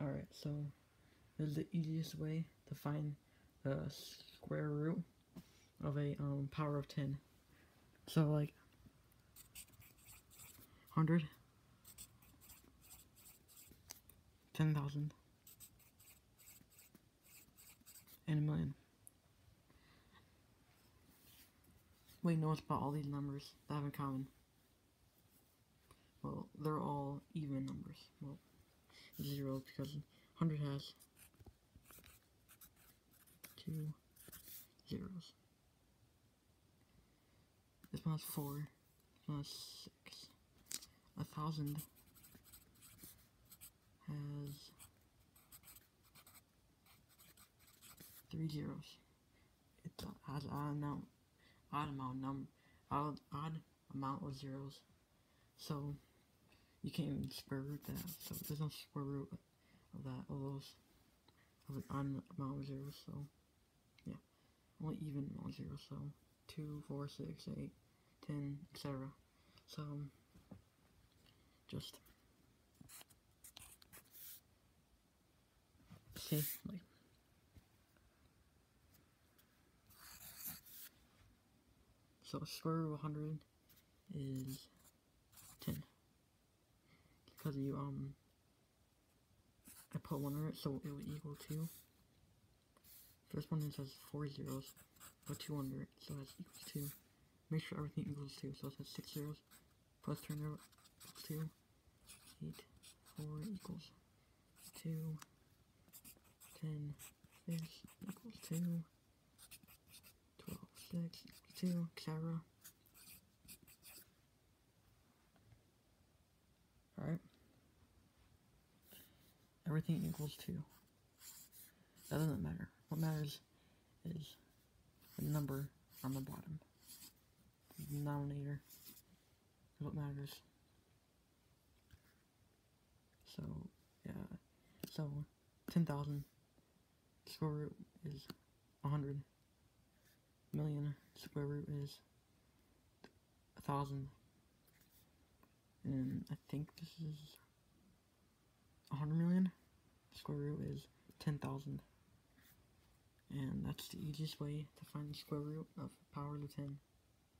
Alright, so this is the easiest way to find the square root of a um, power of 10. So, like, 100, 10,000, and a million. Wait, know what's about all these numbers that have in common? Well, they're all even numbers. Well, zeros because 100 has two zeros. This one has four. This one has six. A thousand has three zeros. It has odd amount, odd amount num, odd, odd amount of zeros. So you can't even square root that. So there's no square root of that, of those, of an odd amount of zeros. So yeah, only even amount of zeros. So 2, 4, 6, 8, 10, etc. So just see like so square root of 100 is 10 because you um I put one on it so it would equal 2. first one says four zeros put two under it so that's equals 2 make sure everything equals 2 so it says 6 zeros plus 2 equals 2 8 4 equals 2 10 6 equals 2 12 6 equals 2 etc Alright. Everything equals 2. That doesn't matter. What matters is the number on the bottom. The denominator is what matters. So, yeah. So, 10,000 square root is 100. Million square root is 1,000. And I think this is 100 million. Square root is 10,000. And that's the easiest way to find the square root of power to 10.